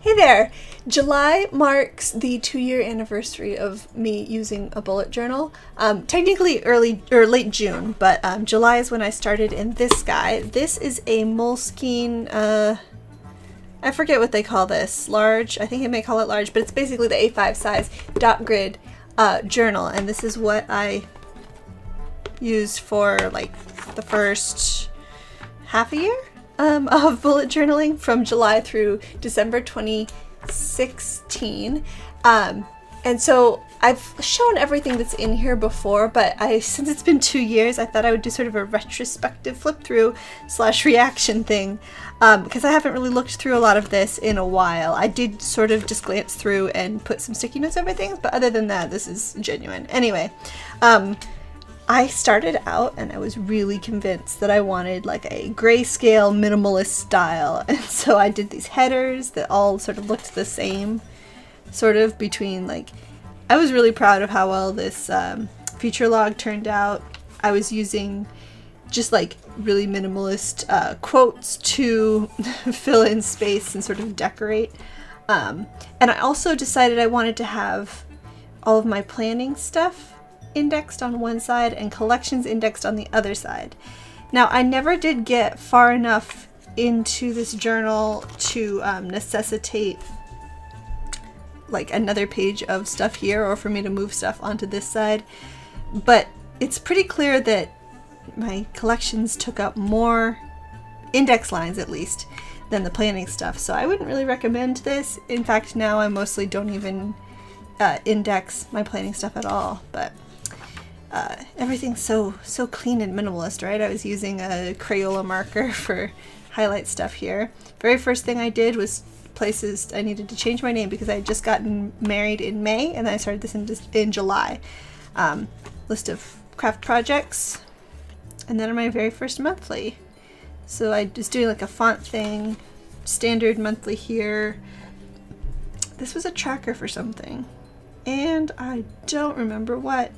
Hey there! July marks the two year anniversary of me using a bullet journal. Um, technically early or late June, but um, July is when I started in this guy. This is a Moleskine, uh, I forget what they call this, large, I think it may call it large, but it's basically the A5 size dot grid uh, journal, and this is what I used for like the first half a year um, of bullet journaling from July through December 2016. Um, and so I've shown everything that's in here before, but I since it's been two years, I thought I would do sort of a retrospective flip through slash reaction thing because um, I haven't really looked through a lot of this in a while. I did sort of just glance through and put some sticky notes over things, but other than that, this is genuine. Anyway, um, I started out and I was really convinced that I wanted like a grayscale minimalist style. And so I did these headers that all sort of looked the same, sort of between like, I was really proud of how well this um, feature log turned out. I was using just like really minimalist uh, quotes to fill in space and sort of decorate. Um, and I also decided I wanted to have all of my planning stuff indexed on one side and collections indexed on the other side. Now, I never did get far enough into this journal to um, necessitate like another page of stuff here or for me to move stuff onto this side, but it's pretty clear that my collections took up more index lines at least than the planning stuff, so I wouldn't really recommend this. In fact, now I mostly don't even uh, index my planning stuff at all, but uh, everything's so so clean and minimalist, right? I was using a Crayola marker for highlight stuff here. Very first thing I did was places I needed to change my name because I had just gotten married in May and I started this in, in July. Um, list of craft projects and then my very first monthly. So I was doing like a font thing, standard monthly here. This was a tracker for something and I don't remember what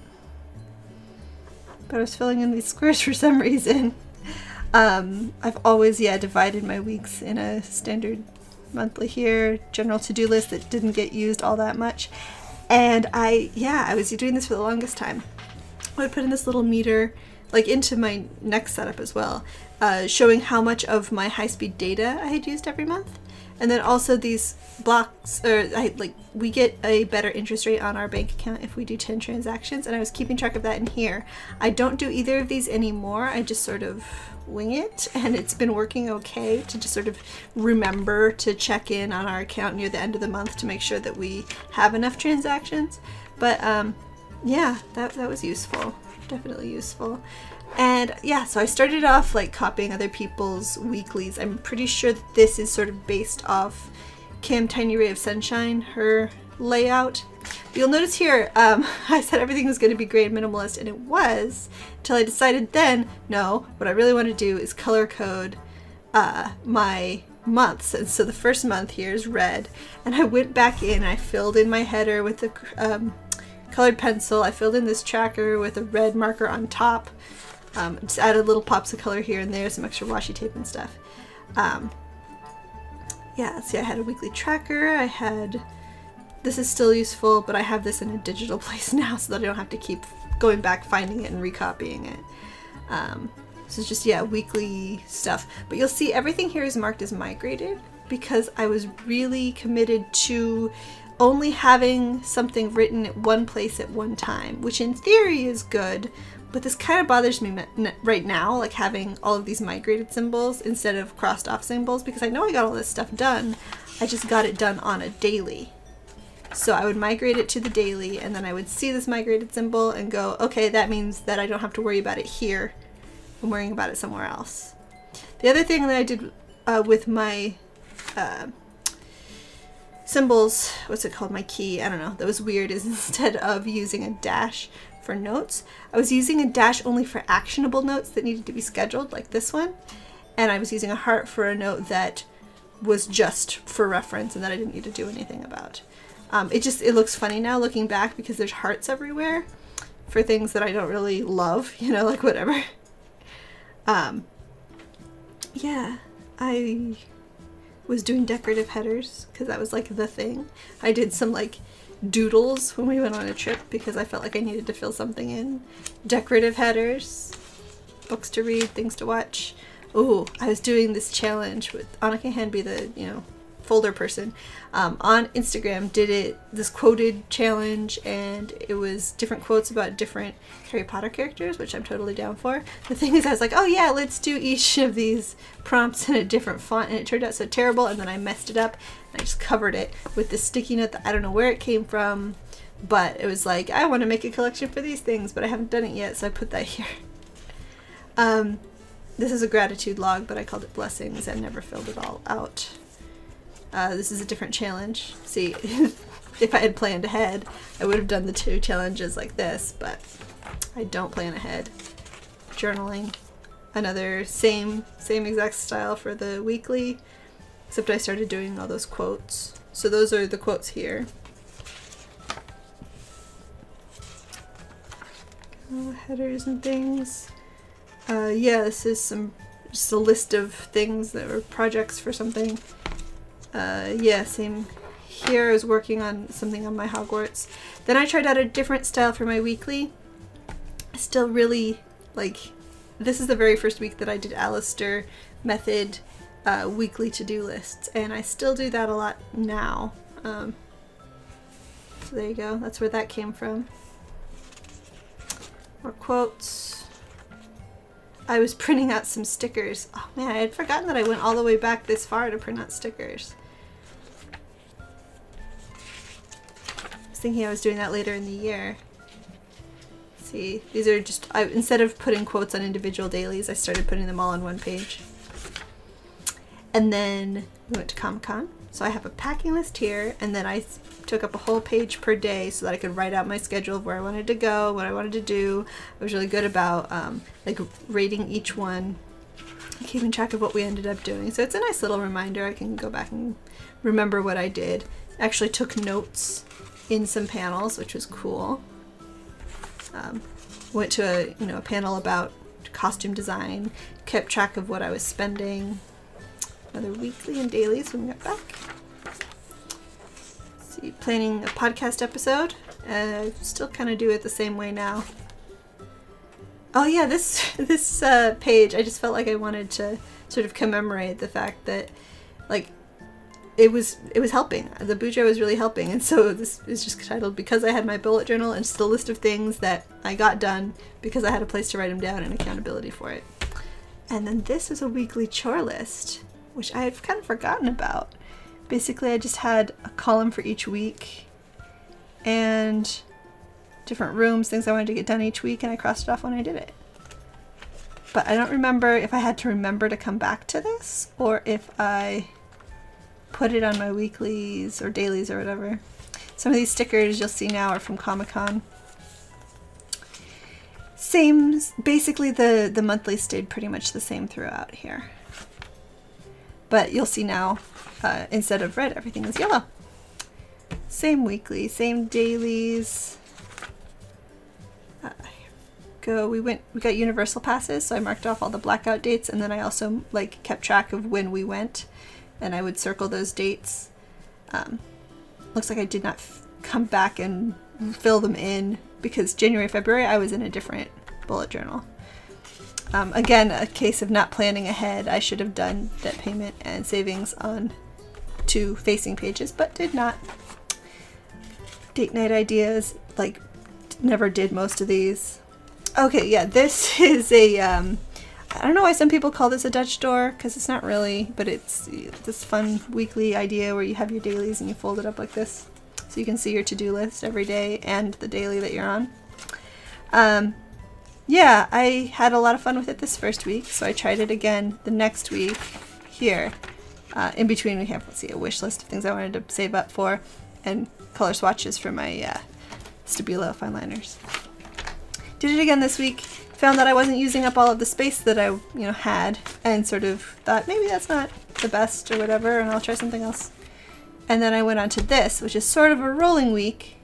but I was filling in these squares for some reason. Um, I've always, yeah, divided my weeks in a standard monthly here, general to-do list that didn't get used all that much. And I, yeah, I was doing this for the longest time. I would put in this little meter, like into my next setup as well, uh, showing how much of my high-speed data I had used every month. And then also these blocks, or I, like we get a better interest rate on our bank account if we do 10 transactions. And I was keeping track of that in here. I don't do either of these anymore. I just sort of wing it and it's been working okay to just sort of remember to check in on our account near the end of the month to make sure that we have enough transactions. But um, yeah, that, that was useful. Definitely useful. And yeah, so I started off like copying other people's weeklies. I'm pretty sure that this is sort of based off Kim Tiny Ray of Sunshine, her layout. You'll notice here, um, I said everything was going to be gray and minimalist, and it was, until I decided then, no, what I really want to do is color code uh, my months. And so the first month here is red, and I went back in, I filled in my header with a um, colored pencil, I filled in this tracker with a red marker on top, um, just added little pops of color here and there, some extra washi tape and stuff. Um, yeah, see I had a weekly tracker, I had, this is still useful, but I have this in a digital place now so that I don't have to keep going back, finding it, and recopying it. Um, this is just, yeah, weekly stuff. But you'll see everything here is marked as migrated because I was really committed to only having something written at one place at one time, which in theory is good, but this kind of bothers me right now, like having all of these migrated symbols instead of crossed off symbols, because I know I got all this stuff done. I just got it done on a daily. So I would migrate it to the daily, and then I would see this migrated symbol and go, okay, that means that I don't have to worry about it here. I'm worrying about it somewhere else. The other thing that I did uh, with my uh, symbols, what's it called, my key, I don't know, that was weird, is instead of using a dash, for notes. I was using a dash only for actionable notes that needed to be scheduled, like this one. And I was using a heart for a note that was just for reference and that I didn't need to do anything about. Um, it just, it looks funny now looking back because there's hearts everywhere for things that I don't really love, you know, like whatever. Um, yeah, I was doing decorative headers because that was like the thing. I did some like doodles when we went on a trip because I felt like I needed to fill something in. Decorative headers, books to read, things to watch. Oh, I was doing this challenge with Annika Handby, the you know folder person, um, on Instagram. Did it this quoted challenge, and it was different quotes about different Harry Potter characters, which I'm totally down for. The thing is, I was like, oh yeah, let's do each of these prompts in a different font, and it turned out so terrible, and then I messed it up, and I just covered it with this sticky note that I don't know where it came from, but it was like I want to make a collection for these things, but I haven't done it yet, so I put that here. Um, this is a gratitude log, but I called it blessings and never filled it all out. Uh, this is a different challenge. See, if I had planned ahead, I would have done the two challenges like this, but I don't plan ahead. Journaling. Another same, same exact style for the weekly, except I started doing all those quotes. So those are the quotes here. Oh, headers and things. Uh, yeah, this is some just a list of things that were projects for something. Uh, yeah, same here. I was working on something on my Hogwarts. Then I tried out a different style for my weekly. Still really, like, this is the very first week that I did Alastair method uh, weekly to-do lists, and I still do that a lot now. Um, so there you go. That's where that came from. More quotes. I was printing out some stickers. Oh man, I had forgotten that I went all the way back this far to print out stickers. I was thinking I was doing that later in the year. Let's see, these are just, I, instead of putting quotes on individual dailies, I started putting them all on one page. And then we went to Comic Con. So I have a packing list here, and then I took up a whole page per day so that I could write out my schedule of where I wanted to go, what I wanted to do. I was really good about um, like rating each one, keeping track of what we ended up doing. So it's a nice little reminder. I can go back and remember what I did. Actually took notes in some panels, which was cool. Um, went to a you know a panel about costume design, kept track of what I was spending. Another weekly and dailies when we got back see, planning a podcast episode. Uh, still kind of do it the same way now. Oh yeah, this this uh, page, I just felt like I wanted to sort of commemorate the fact that, like, it was it was helping. The Bujo was really helping, and so this is just titled because I had my bullet journal and just a list of things that I got done because I had a place to write them down and accountability for it. And then this is a weekly chore list, which I had kind of forgotten about basically I just had a column for each week and different rooms, things I wanted to get done each week, and I crossed it off when I did it. But I don't remember if I had to remember to come back to this or if I put it on my weeklies or dailies or whatever. Some of these stickers you'll see now are from Comic-Con. Same, basically the, the monthly stayed pretty much the same throughout here. But you'll see now uh, instead of red, everything is yellow. Same weekly, same dailies. Uh, go. We went. We got universal passes, so I marked off all the blackout dates, and then I also like kept track of when we went, and I would circle those dates. Um, looks like I did not come back and fill them in because January, February, I was in a different bullet journal. Um, again, a case of not planning ahead. I should have done debt payment and savings on two facing pages, but did not. Date night ideas, like, never did most of these. Okay, yeah, this is a, um, I don't know why some people call this a Dutch door, because it's not really, but it's this fun weekly idea where you have your dailies and you fold it up like this. So you can see your to-do list every day and the daily that you're on. Um, yeah, I had a lot of fun with it this first week, so I tried it again the next week here. Uh, in between we have, let's see, a wish list of things I wanted to save up for and color swatches for my uh, Stabilo fine liners. Did it again this week, found that I wasn't using up all of the space that I, you know, had and sort of thought maybe that's not the best or whatever and I'll try something else. And then I went on to this, which is sort of a rolling week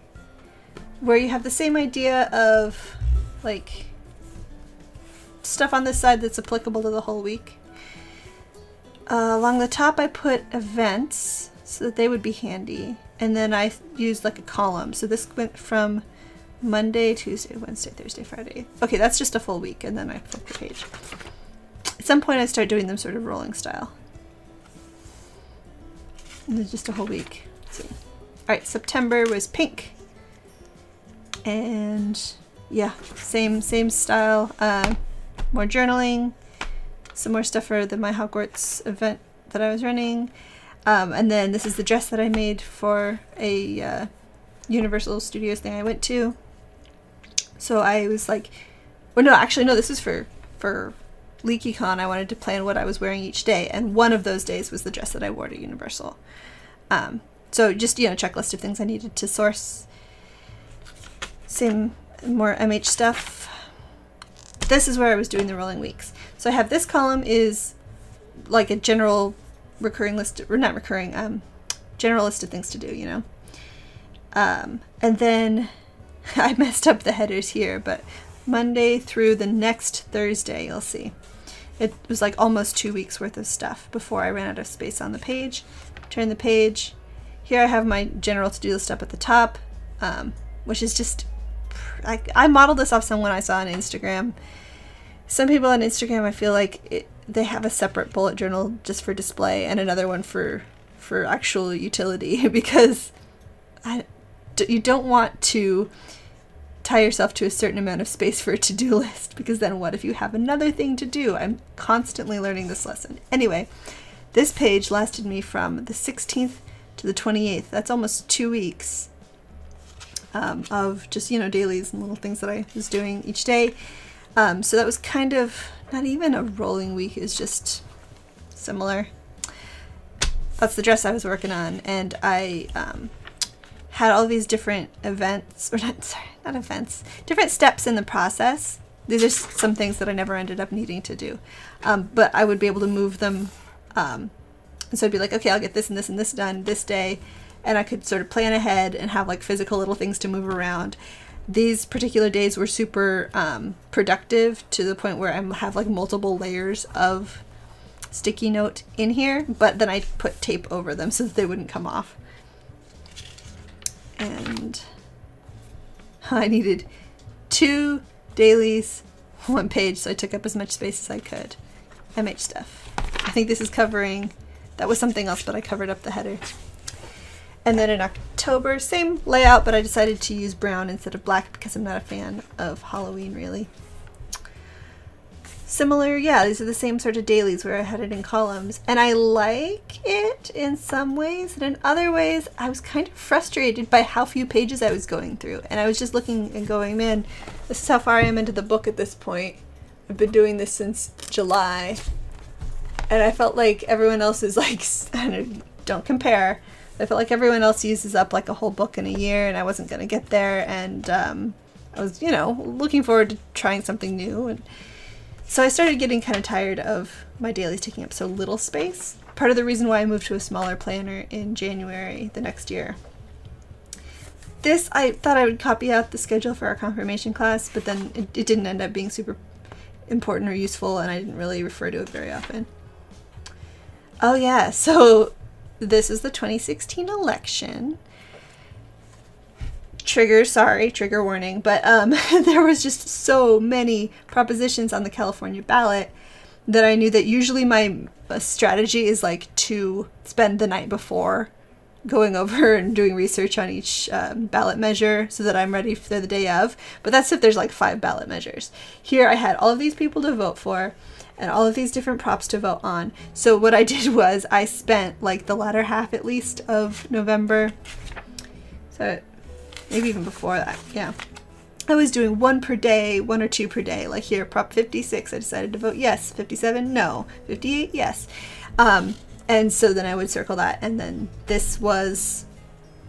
where you have the same idea of like stuff on this side that's applicable to the whole week Uh, along the top I put events so that they would be handy. And then I used like a column. So this went from Monday, Tuesday, Wednesday, Thursday, Friday. Okay, that's just a full week and then I flip the page. At some point I start doing them sort of rolling style. And then just a whole week. Alright, September was pink. And yeah, same same style. Uh, more journaling, some more stuff for the My Hogwarts event that I was running. Um, and then this is the dress that I made for a uh, Universal Studios thing I went to. So I was like, well, no, actually, no, this is for for LeakyCon. I wanted to plan what I was wearing each day, and one of those days was the dress that I wore to Universal. Um, so just you know, checklist of things I needed to source. Same, more MH stuff. This is where I was doing the rolling weeks. So I have this column is like a general recurring list, or not recurring, um, general list of things to do, you know. Um, and then I messed up the headers here, but Monday through the next Thursday, you'll see. It was like almost two weeks worth of stuff before I ran out of space on the page. Turn the page. Here I have my general to-do list up at the top, um, which is just, I, I modeled this off someone I saw on Instagram. Some people on Instagram, I feel like it, they have a separate bullet journal just for display and another one for for actual utility because I, you don't want to tie yourself to a certain amount of space for a to-do list because then what if you have another thing to do? I'm constantly learning this lesson. Anyway, this page lasted me from the 16th to the 28th. That's almost two weeks um, of just, you know, dailies and little things that I was doing each day. Um, so that was kind of not even a rolling week, it's just similar. That's the dress I was working on, and I um, had all these different events, or not, sorry, not events, different steps in the process. These are some things that I never ended up needing to do, um, but I would be able to move them. Um, and so I'd be like, okay, I'll get this and this and this done this day, and I could sort of plan ahead and have like physical little things to move around these particular days were super um, productive to the point where I have like multiple layers of sticky note in here, but then I put tape over them so that they wouldn't come off. And I needed two dailies, one page, so I took up as much space as I could. MH stuff. I think this is covering, that was something else, but I covered up the header. And then in October, same layout, but I decided to use brown instead of black because I'm not a fan of Halloween really. Similar, yeah, these are the same sort of dailies where I had it in columns. And I like it in some ways, and in other ways, I was kind of frustrated by how few pages I was going through. And I was just looking and going, man, this is how far I am into the book at this point. I've been doing this since July. And I felt like everyone else is like, don't compare I felt like everyone else uses up like a whole book in a year, and I wasn't going to get there. And um, I was, you know, looking forward to trying something new. And so I started getting kind of tired of my dailies taking up so little space. Part of the reason why I moved to a smaller planner in January the next year. This, I thought I would copy out the schedule for our confirmation class, but then it, it didn't end up being super important or useful, and I didn't really refer to it very often. Oh yeah, so this is the 2016 election. Trigger, sorry, trigger warning, but um, there was just so many propositions on the California ballot that I knew that usually my uh, strategy is like to spend the night before going over and doing research on each um, ballot measure so that I'm ready for the day of. But that's if there's like five ballot measures. Here I had all of these people to vote for and all of these different props to vote on. So what I did was I spent like the latter half at least of November, so maybe even before that, yeah. I was doing one per day, one or two per day. Like here, Prop 56, I decided to vote yes. 57, no. 58, yes. Um, and so then I would circle that. And then this was,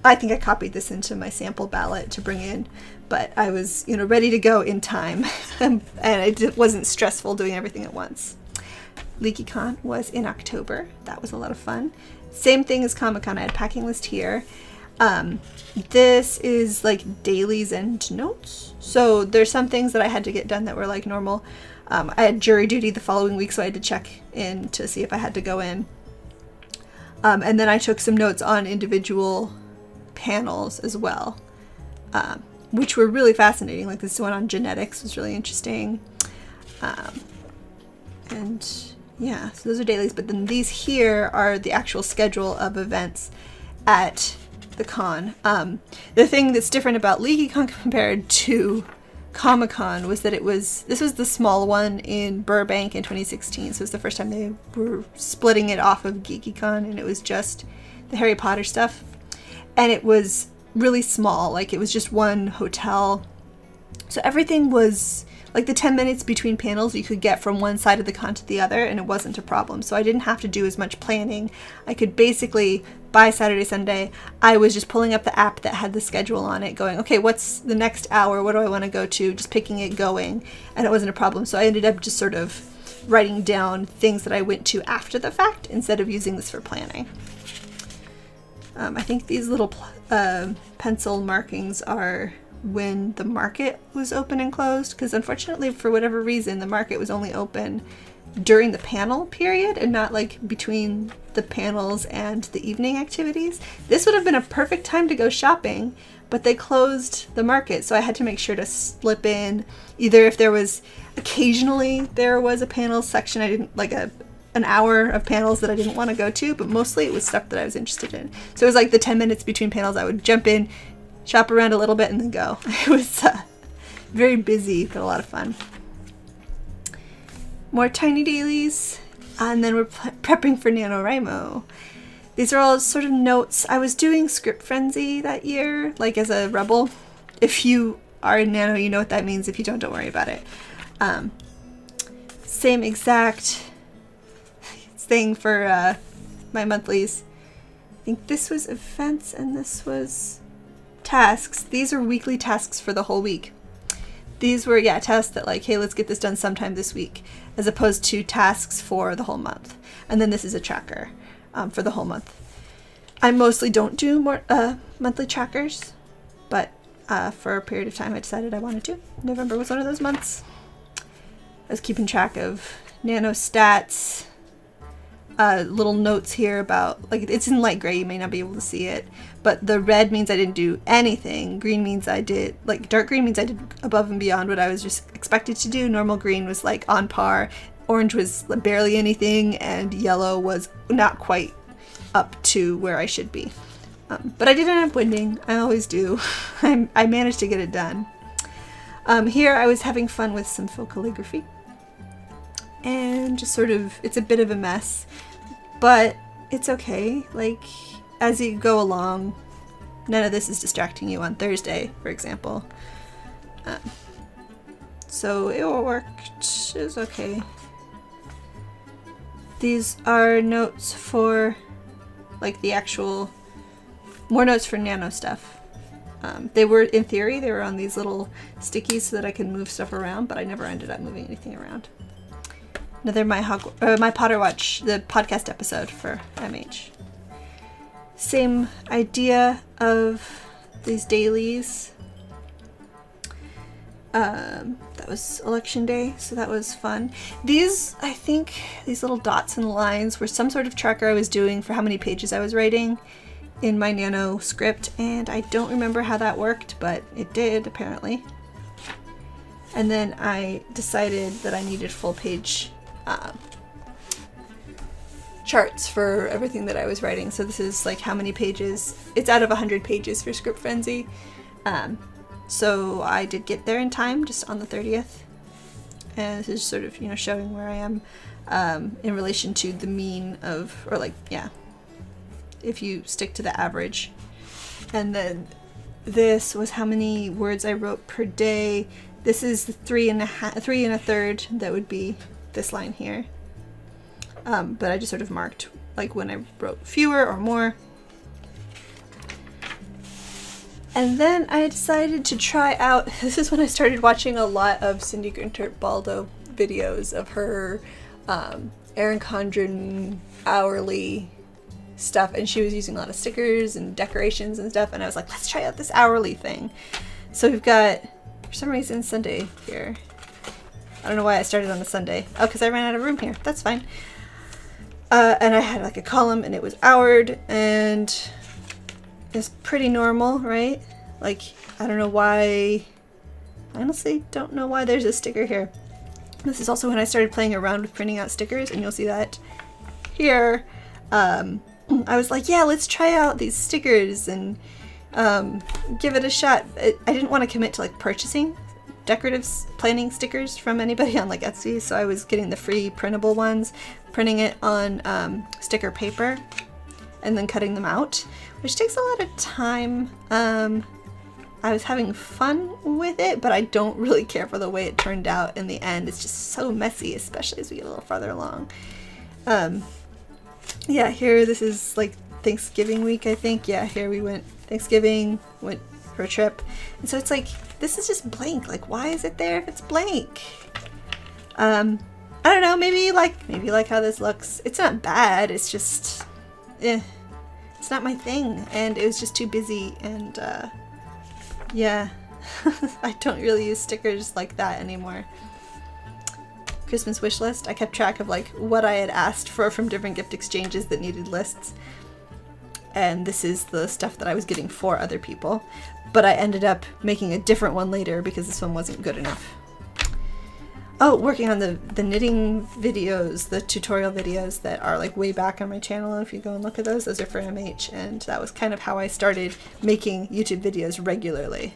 I think I copied this into my sample ballot to bring in but I was, you know, ready to go in time, and it wasn't stressful doing everything at once. LeakyCon was in October. That was a lot of fun. Same thing as Comic Con. I had packing list here. Um, this is like dailies and notes. So there's some things that I had to get done that were like normal Um, I had jury duty the following week, so I had to check in to see if I had to go in. Um, and then I took some notes on individual panels as well, um, which were really fascinating. Like this one on genetics was really interesting. Um, and yeah, so those are dailies. But then these here are the actual schedule of events at the con. Um, the thing that's different about LeakyCon compared to Comic Con was that it was this was the small one in Burbank in 2016. So it was the first time they were splitting it off of GeekyCon, and it was just the Harry Potter stuff, and it was really small. Like it was just one hotel, so everything was like the 10 minutes between panels you could get from one side of the con to the other and it wasn't a problem. So I didn't have to do as much planning. I could basically, by Saturday, Sunday, I was just pulling up the app that had the schedule on it going, okay, what's the next hour? What do I want to go to? Just picking it going. And it wasn't a problem. So I ended up just sort of writing down things that I went to after the fact instead of using this for planning. Um, I think these little uh, pencil markings are when the market was open and closed because unfortunately for whatever reason the market was only open during the panel period and not like between the panels and the evening activities. This would have been a perfect time to go shopping, but they closed the market, so I had to make sure to slip in either if there was occasionally there was a panel section I didn't like a an hour of panels that I didn't want to go to, but mostly it was stuff that I was interested in. So it was like the 10 minutes between panels I would jump in, shop around a little bit, and then go. It was uh, very busy, but a lot of fun. More tiny dailies, and then we're prepping for NaNoWriMo. These are all sort of notes. I was doing Script Frenzy that year, like as a rebel. If you are in Nano, you know what that means. If you don't, don't worry about it. Um, same exact thing for uh, my monthlies. I think this was events and this was tasks. These are weekly tasks for the whole week. These were, yeah, tasks that like, hey, let's get this done sometime this week, as opposed to tasks for the whole month. And then this is a tracker um, for the whole month. I mostly don't do more uh, monthly trackers, but uh, for a period of time I decided I wanted to. November was one of those months. I was keeping track of nano stats, uh, little notes here about like it's in light gray you may not be able to see it but the red means I didn't do anything. Green means I did like dark green means I did above and beyond what I was just expected to do. Normal green was like on par. Orange was barely anything and yellow was not quite up to where I should be. Um, but I did end up winning. I always do. I, I managed to get it done. Um, here I was having fun with some faux calligraphy and just sort of, it's a bit of a mess, but it's okay. Like, as you go along, none of this is distracting you on Thursday, for example. Um, so it worked, it was okay. These are notes for, like, the actual, more notes for nano stuff. Um, they were, in theory, they were on these little stickies so that I could move stuff around, but I never ended up moving anything around another my Hog uh, my Potter Watch, the podcast episode for MH. Same idea of these dailies. Um, that was election day, so that was fun. These, I think, these little dots and lines were some sort of tracker I was doing for how many pages I was writing in my Nano script, and I don't remember how that worked, but it did, apparently. And then I decided that I needed full page uh, charts for everything that I was writing. So this is like how many pages. It's out of 100 pages for Script Frenzy. Um, so I did get there in time, just on the 30th. And this is sort of, you know, showing where I am um, in relation to the mean of, or like, yeah, if you stick to the average. And then this was how many words I wrote per day. This is three and a half, three and a third that would be this line here. Um, but I just sort of marked like when I wrote fewer or more. And then I decided to try out, this is when I started watching a lot of Cindy Guentert Baldo videos of her um, Erin Condren hourly stuff and she was using a lot of stickers and decorations and stuff and I was like, let's try out this hourly thing. So we've got, for some reason, Sunday here. I don't know why I started on a Sunday. Oh, because I ran out of room here. That's fine. Uh, and I had like a column and it was houred and it's pretty normal, right? Like, I don't know why, I honestly don't know why there's a sticker here. This is also when I started playing around with printing out stickers and you'll see that here. Um, I was like, yeah, let's try out these stickers and um, give it a shot. I, I didn't want to commit to like purchasing decorative planning stickers from anybody on like Etsy, so I was getting the free printable ones, printing it on um, sticker paper, and then cutting them out, which takes a lot of time. Um, I was having fun with it, but I don't really care for the way it turned out in the end. It's just so messy, especially as we get a little farther along. Um, yeah, here this is like Thanksgiving week, I think. Yeah, here we went Thanksgiving, went for a trip. And so it's like, this is just blank. Like, why is it there if it's blank? Um, I don't know, maybe like, maybe like how this looks. It's not bad, it's just, eh. It's not my thing, and it was just too busy, and uh, yeah. I don't really use stickers like that anymore. Christmas wish list. I kept track of like what I had asked for from different gift exchanges that needed lists. And this is the stuff that I was getting for other people. But I ended up making a different one later because this one wasn't good enough. Oh, working on the, the knitting videos, the tutorial videos that are like way back on my channel. If you go and look at those, those are for MH. And that was kind of how I started making YouTube videos regularly.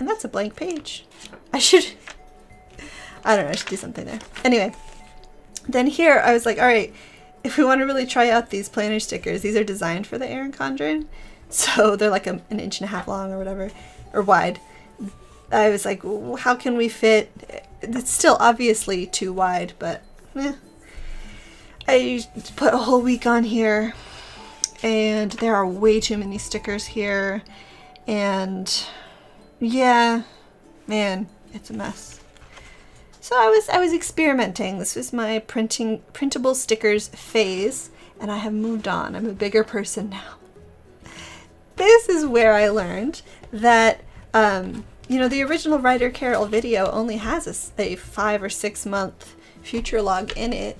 And that's a blank page. I should I don't know, I should do something there. Anyway, then here I was like, all right, if we want to really try out these planner stickers, these are designed for the Erin Condren. So they're like a, an inch and a half long or whatever, or wide. I was like, how can we fit? It's still obviously too wide, but eh. I put a whole week on here and there are way too many stickers here. And yeah, man, it's a mess. So I was I was experimenting. This was my printing printable stickers phase, and I have moved on. I'm a bigger person now. This is where I learned that um, you know the original Ryder Carroll video only has a, a five or six month future log in it.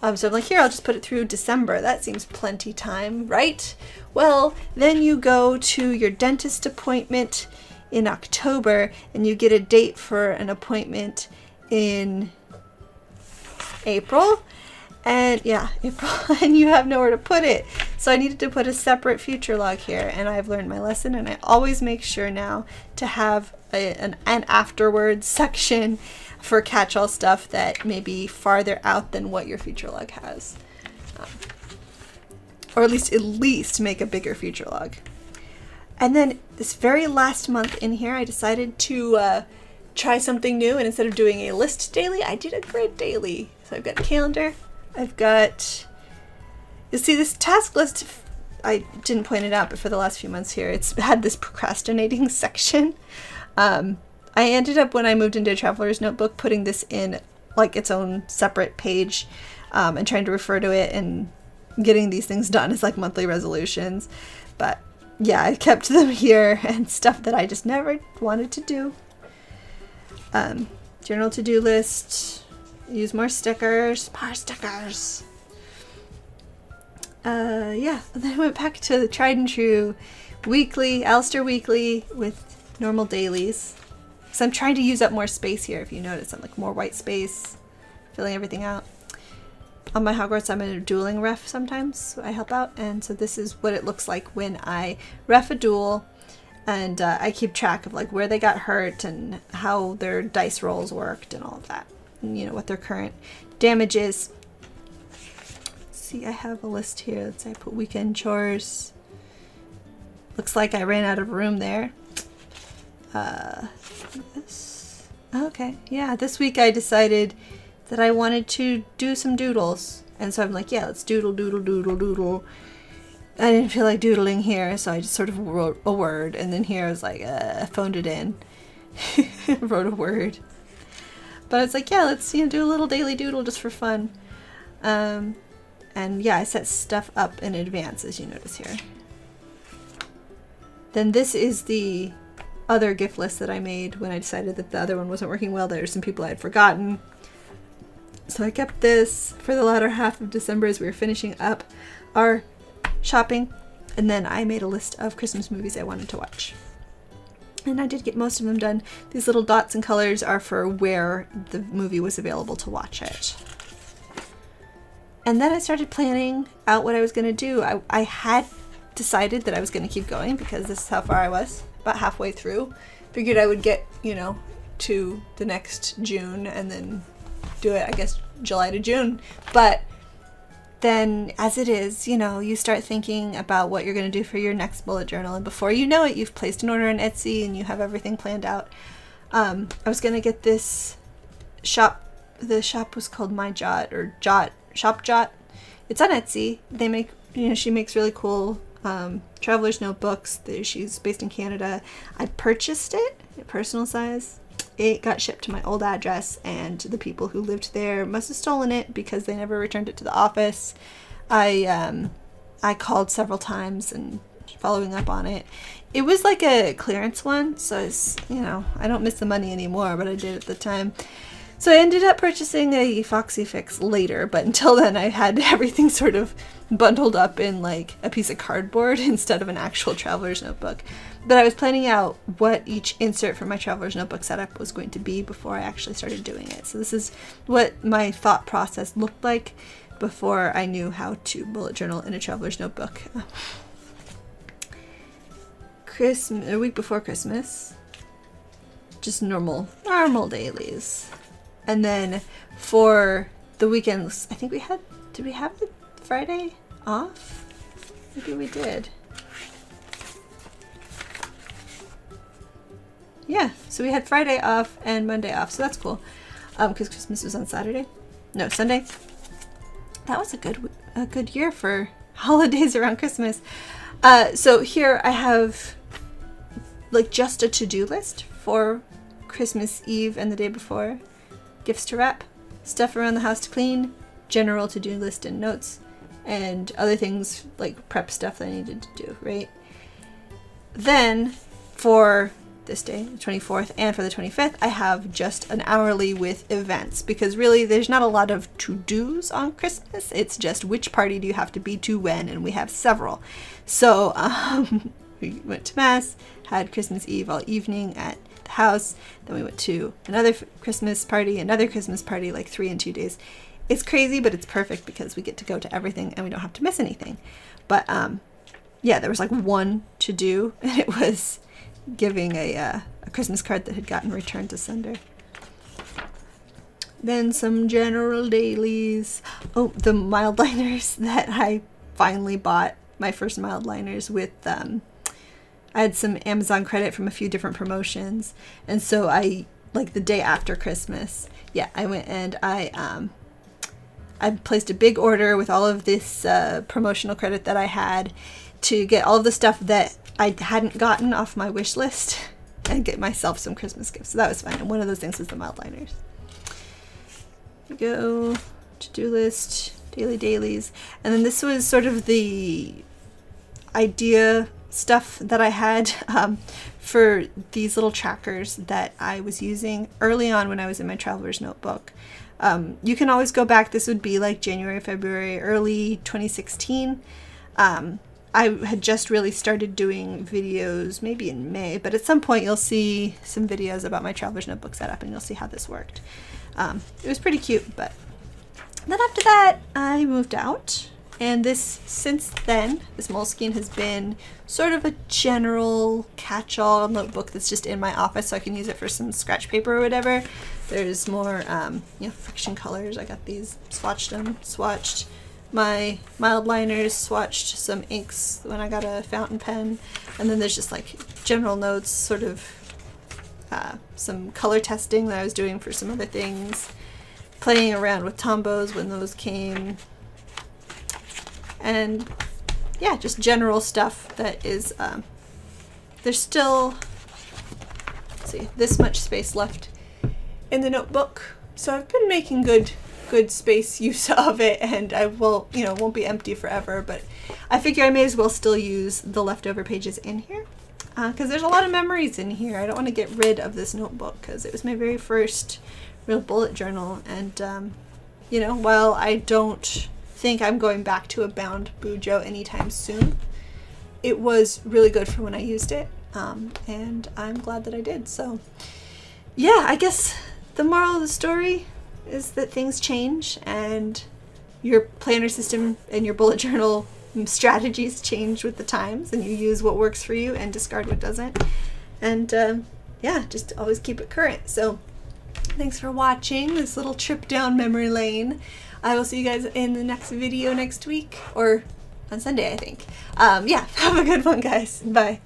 Um, so I'm like, here, I'll just put it through December. That seems plenty time, right? Well, then you go to your dentist appointment in October and you get a date for an appointment in April. And yeah April and you have nowhere to put it. So I needed to put a separate future log here and I've learned my lesson and I always make sure now to have a, an, an afterwards section for catch-all stuff that may be farther out than what your future log has. Um, or at least at least make a bigger future log. And then this very last month in here I decided to uh, try something new and instead of doing a list daily, I did a grid daily. So I've got a calendar, I've got, you see this task list, I didn't point it out, but for the last few months here, it's had this procrastinating section. Um, I ended up, when I moved into a Traveler's Notebook, putting this in like its own separate page um, and trying to refer to it and getting these things done as like monthly resolutions. But yeah, I kept them here and stuff that I just never wanted to do. Um, general to-do list. Use more stickers. More stickers. Uh, yeah, and then I went back to the tried and true weekly, Alastair weekly with normal dailies. So I'm trying to use up more space here. If you notice, I'm like more white space, filling everything out. On my Hogwarts, I'm a dueling ref sometimes. So I help out, and so this is what it looks like when I ref a duel and uh, I keep track of like where they got hurt and how their dice rolls worked and all of that. And, you know what their current damage is. See, I have a list here. Let's say I put weekend chores. Looks like I ran out of room there. Uh. Okay, yeah. This week I decided that I wanted to do some doodles, and so I'm like, yeah, let's doodle, doodle, doodle, doodle I didn't feel like doodling here, so I just sort of wrote a word, and then here I was like, uh, I phoned it in. wrote a word. But it's like, yeah, let's you know, do a little daily doodle just for fun. Um, and yeah, I set stuff up in advance, as you notice here. Then this is the other gift list that I made when I decided that the other one wasn't working well. There were some people I had forgotten. So I kept this for the latter half of December as we were finishing up our shopping. And then I made a list of Christmas movies I wanted to watch. And I did get most of them done. These little dots and colors are for where the movie was available to watch it. And then I started planning out what I was going to do. I, I had decided that I was going to keep going because this is how far I was, about halfway through. Figured I would get, you know, to the next June and then do it, I guess, July to June. But then, as it is, you know, you start thinking about what you're going to do for your next bullet journal. And before you know it, you've placed an order on Etsy and you have everything planned out. Um, I was going to get this shop. The shop was called My Jot or Jot Shop Jot. It's on Etsy. They make, you know, she makes really cool um, traveler's notebooks. She's based in Canada. I purchased it, personal size. It got shipped to my old address, and the people who lived there must have stolen it because they never returned it to the office. I um, I called several times and following up on it. It was like a clearance one, so it's you know I don't miss the money anymore, but I did at the time. So I ended up purchasing a Foxy Fix later, but until then I had everything sort of bundled up in like a piece of cardboard instead of an actual traveler's notebook. But I was planning out what each insert for my traveler's notebook setup was going to be before I actually started doing it. So this is what my thought process looked like before I knew how to bullet journal in a traveler's notebook. Christmas, a week before Christmas, just normal, normal dailies. And then for the weekends, I think we had, did we have the Friday off? Maybe we did. Yeah, so we had Friday off and Monday off, so that's cool. Um, because Christmas was on Saturday. No, Sunday. That was a good, a good year for holidays around Christmas. Uh, so here I have like just a to-do list for Christmas Eve and the day before gifts to wrap, stuff around the house to clean, general to-do list and notes, and other things like prep stuff that I needed to do, right? Then for this day, the 24th, and for the 25th, I have just an hourly with events because really there's not a lot of to dos on Christmas. It's just which party do you have to be to when, and we have several. So um, we went to Mass, had Christmas Eve all evening at the house. Then we went to another Christmas party, another Christmas party, like three in two days. It's crazy, but it's perfect because we get to go to everything and we don't have to miss anything. But um, yeah, there was like one to do, and it was giving a, uh, a Christmas card that had gotten returned to sender. Then some general dailies. Oh, the Mildliners that I finally bought. My first Mildliners with um, I had some Amazon credit from a few different promotions, and so I like the day after Christmas. Yeah, I went and I um, I placed a big order with all of this uh, promotional credit that I had to get all of the stuff that I hadn't gotten off my wish list and get myself some Christmas gifts. So that was fine. And one of those things was the Mildliners. We go to-do list, daily dailies, and then this was sort of the idea stuff that I had um, for these little trackers that I was using early on when I was in my traveler's notebook. Um, you can always go back. This would be like January, February, early 2016. Um, I had just really started doing videos maybe in May, but at some point you'll see some videos about my traveler's notebook setup and you'll see how this worked. Um, it was pretty cute, but then after that I moved out and this, since then, this Moleskine has been sort of a general catch-all notebook that's just in my office so I can use it for some scratch paper or whatever. There's more, um, you know, Frixion colors. I got these, swatched them, swatched my Mildliners, swatched some inks when I got a fountain pen. And then there's just like general notes, sort of uh, some color testing that I was doing for some other things. Playing around with Tombos when those came, and yeah, just general stuff that is, um, there's still, see, this much space left in the notebook. So I've been making good, good space use of it and I will, you know, won't be empty forever, but I figure I may as well still use the leftover pages in here. because uh, there's a lot of memories in here. I don't want to get rid of this notebook because it was my very first real bullet journal. And, um, you know, while I don't think I'm going back to a bound Bujo anytime soon, it was really good for when I used it. Um, and I'm glad that I did. So, yeah, I guess the moral of the story is that things change and your planner system and your bullet journal strategies change with the times and you use what works for you and discard what doesn't. And um, yeah, just always keep it current. So thanks for watching this little trip down memory lane. I will see you guys in the next video next week or on Sunday, I think. Um, yeah, have a good one, guys. Bye.